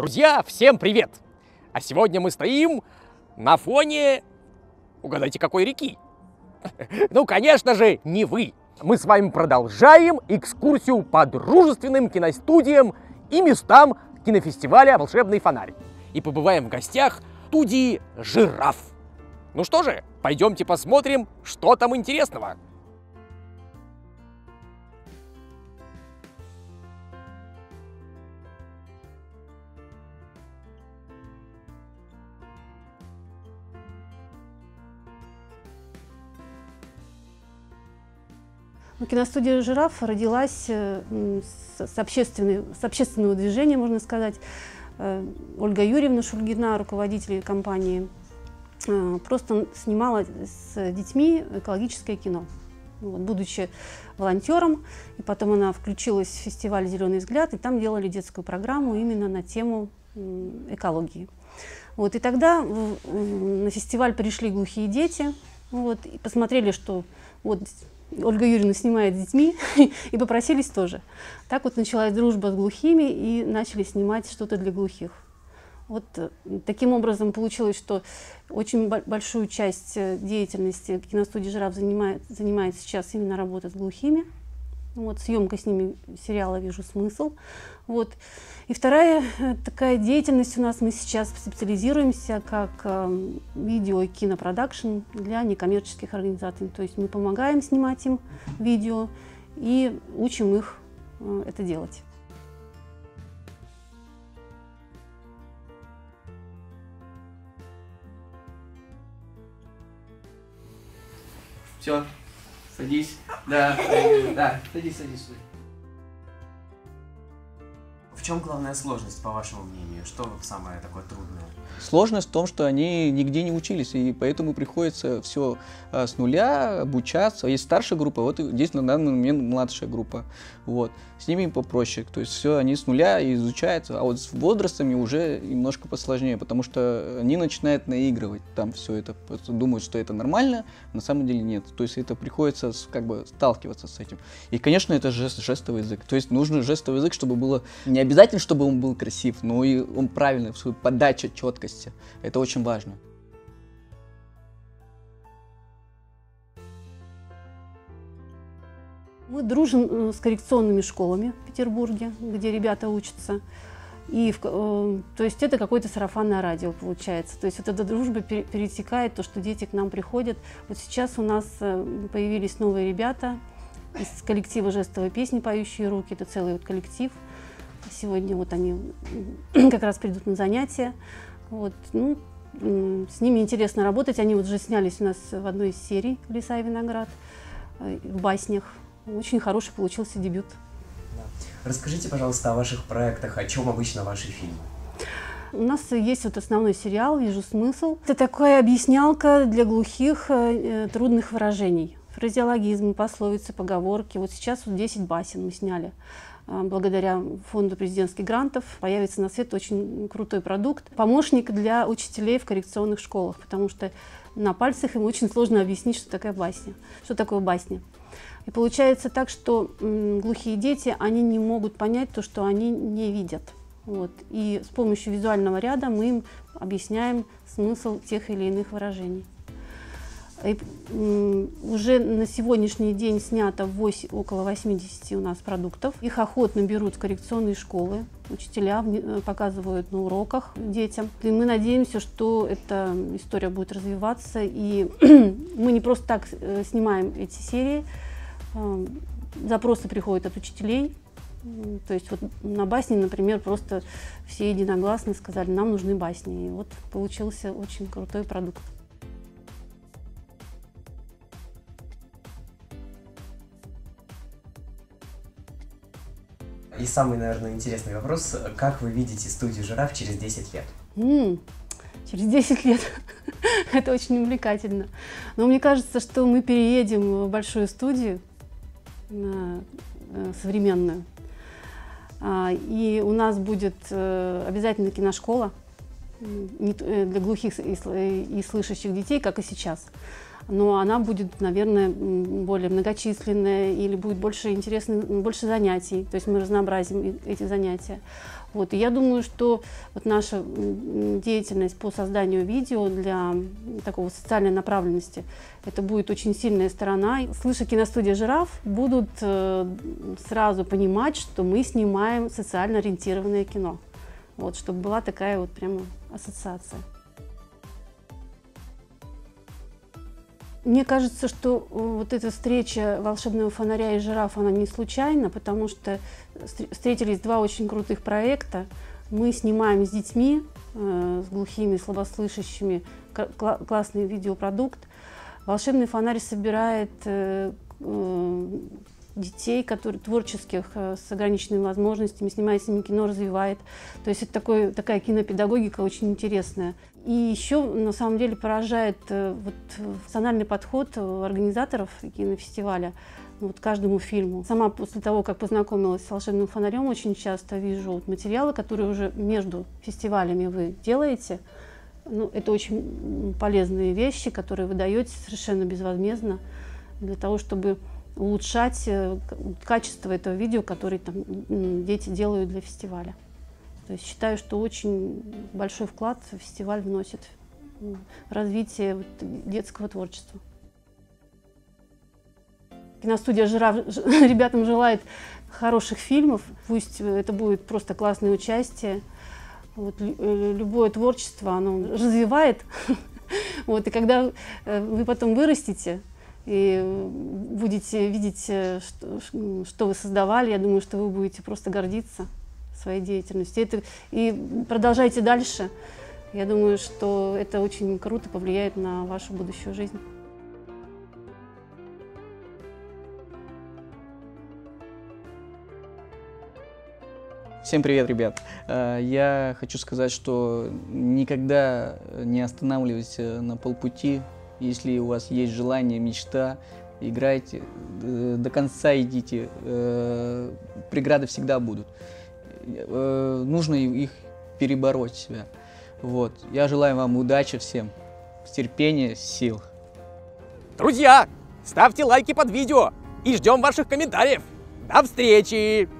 Друзья, всем привет! А сегодня мы стоим на фоне... Угадайте, какой реки? Ну, конечно же, не вы. Мы с вами продолжаем экскурсию по дружественным киностудиям и местам кинофестиваля «Волшебный фонарь». И побываем в гостях студии «Жираф». Ну что же, пойдемте посмотрим, что там интересного. Киностудия «Жираф» родилась э, с, с общественного движения, можно сказать. Э, Ольга Юрьевна Шульгина, руководитель компании, э, просто снимала с детьми экологическое кино. Вот, будучи волонтером, и потом она включилась в фестиваль «Зеленый взгляд», и там делали детскую программу именно на тему экологии. Вот, и тогда на фестиваль пришли глухие дети, вот, и посмотрели, что вот Ольга Юрьевна снимает с детьми, и попросились тоже. Так вот началась дружба с глухими, и начали снимать что-то для глухих. Вот э, таким образом получилось, что очень большую часть э, деятельности киностудии «Жираф» занимает, занимает сейчас именно работа с глухими. Вот, съемка с ними сериала «Вижу смысл». Вот. И вторая э, такая деятельность у нас, мы сейчас специализируемся как э, видео и кинопродакшн для некоммерческих организаций. То есть мы помогаем снимать им видео и учим их э, это делать. Все, Sadis, da, da, sadis, sadis. В чем главная сложность, по вашему мнению? Что самое такое трудное? Сложность в том, что они нигде не учились, и поэтому приходится все а, с нуля обучаться. Есть старшая группа, вот здесь на данный момент младшая группа. Вот. С ними попроще, то есть все они с нуля изучаются, а вот с возрастами уже немножко посложнее, потому что они начинают наигрывать там все это, думают, что это нормально, на самом деле нет. То есть это приходится как бы сталкиваться с этим. И, конечно, это жест, жестовый язык. То есть нужен жестовый язык, чтобы было не обязательно, чтобы он был красив, но и он правильный, в свою подачу, четкости. Это очень важно. Мы дружим э, с коррекционными школами в Петербурге, где ребята учатся. И, э, то есть это какое-то сарафанное радио получается. То есть вот эта дружба перетекает, то, что дети к нам приходят. Вот сейчас у нас э, появились новые ребята из коллектива жестовой песни «Поющие руки». Это целый вот коллектив. Сегодня вот они как раз придут на занятия. Вот, ну, с ними интересно работать. Они вот уже снялись у нас в одной из серий «Леса и виноград» в баснях. Очень хороший получился дебют. Расскажите, пожалуйста, о ваших проектах, о чем обычно ваши фильмы. У нас есть вот основной сериал «Вижу смысл». Это такая объяснялка для глухих э, трудных выражений. Фразеологизм, пословицы, поговорки. Вот сейчас вот 10 басен мы сняли. А, благодаря фонду президентских грантов появится на свет очень крутой продукт. Помощник для учителей в коррекционных школах, потому что на пальцах им очень сложно объяснить, что такое басня. Что такое басня? И получается так, что глухие дети, они не могут понять то, что они не видят. Вот. И с помощью визуального ряда мы им объясняем смысл тех или иных выражений. Уже на сегодняшний день снято 8, около 80 у нас продуктов. Их охотно берут коррекционные школы. Учителя э, показывают на уроках детям. И мы надеемся, что эта история будет развиваться. И мы не просто так э, снимаем эти серии, Эм, запросы приходят от учителей. То есть вот на басне, например, просто все единогласно сказали, нам нужны басни. И вот получился очень крутой продукт. И самый, наверное, интересный вопрос. Как вы видите студию «Жираф» через 10 лет? Mm, через 10 лет. Это очень увлекательно. Но мне кажется, что мы переедем в большую студию, Э, современную. А, и у нас будет э, обязательно киношкола э, для глухих и слышащих детей, как и сейчас. Но она будет, наверное, более многочисленная или будет больше интересных, больше занятий. То есть мы разнообразим эти занятия. Вот. И я думаю, что вот наша деятельность по созданию видео для такого социальной направленности, это будет очень сильная сторона. Слыша киностудия «Жираф», будут э, сразу понимать, что мы снимаем социально ориентированное кино. Вот, чтобы была такая вот прямо ассоциация. Мне кажется, что э, вот эта встреча волшебного фонаря и жирафа, она не случайна, потому что встр- встретились два очень крутых проекта. Мы снимаем с детьми, э, с глухими, слабослышащими, к- кла- классный видеопродукт. Волшебный фонарь собирает э, э, детей, которые творческих, э, с ограниченными возможностями, снимает с ними кино, развивает. То есть это такой, такая кинопедагогика очень интересная. И еще на самом деле поражает э, вот, функциональный подход э, организаторов кинофестиваля вот, каждому фильму. Сама после того, как познакомилась с «Волшебным фонарем», очень часто вижу вот материалы, которые уже между фестивалями вы делаете. Ну, это очень полезные вещи, которые вы даете совершенно безвозмездно для того, чтобы улучшать э, качество этого видео, которое там, дети делают для фестиваля. То есть считаю, что очень большой вклад фестиваль вносит в развитие детского творчества. Киностудия «Жираф» ребятам желает хороших фильмов. Пусть это будет просто классное участие. Вот, э, любое творчество, оно развивает. Вот, и когда э, вы потом вырастете и будете видеть, э, что, что вы создавали, я думаю, что вы будете просто гордиться своей деятельностью. Это, и продолжайте дальше. Я думаю, что это очень круто повлияет на вашу будущую жизнь. Всем привет, ребят. Э, Я хочу сказать, что никогда не останавливайтесь э, на полпути. Если у вас есть желание, мечта, играйте, э, до конца идите. Преграды всегда будут. Э, Нужно их перебороть себя. Вот. Я желаю вам удачи всем, терпения, сил. Друзья, ставьте лайки под видео и ждем ваших комментариев. До встречи!